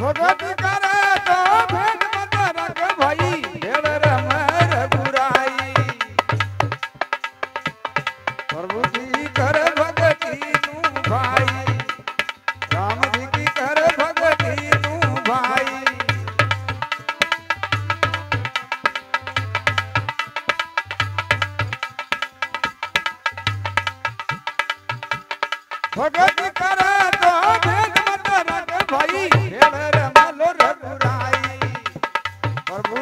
भगत करे तो भेंट मत रख भई। देवर हमर बुराई। प्रभु जी कर भगती तू भाई। राम जी की कर भगती तू भाई। भगत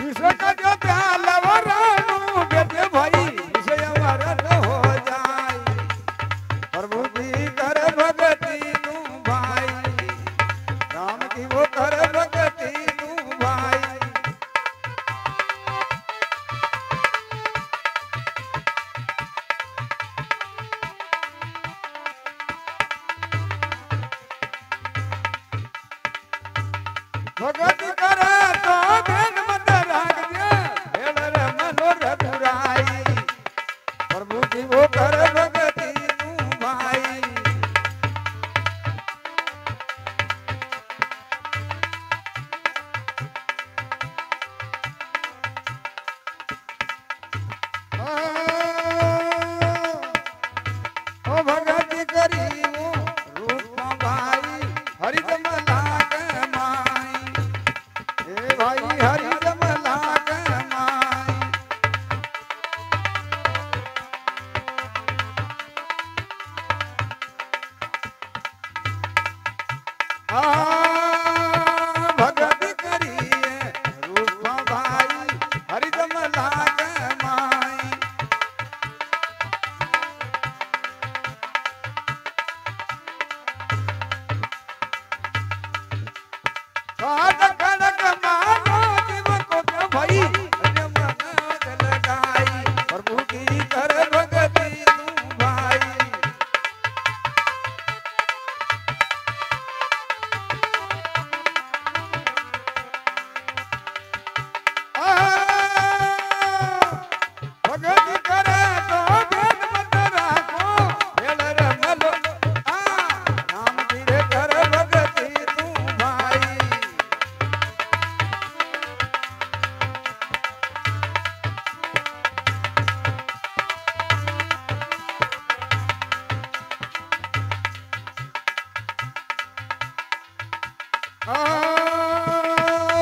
Isso é que eu Ah!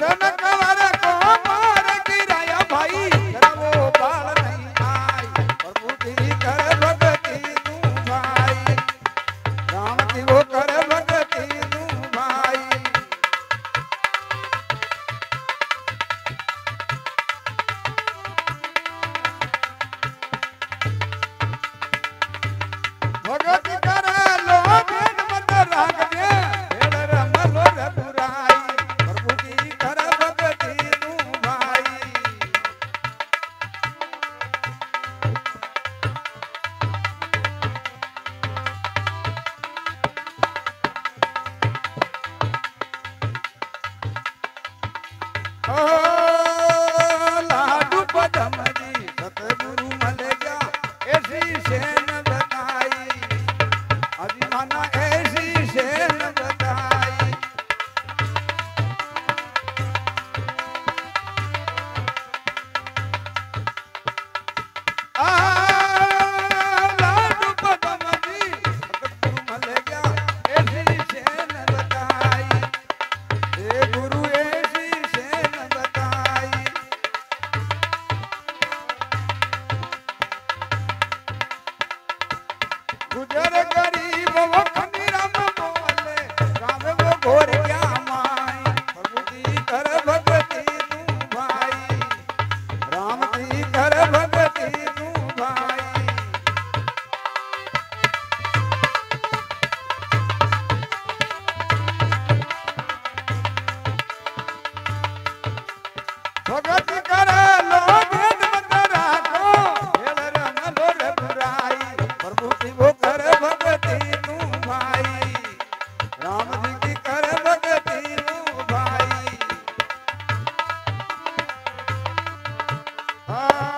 No, no. Oh! Thank you. Ah!